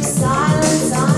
silence.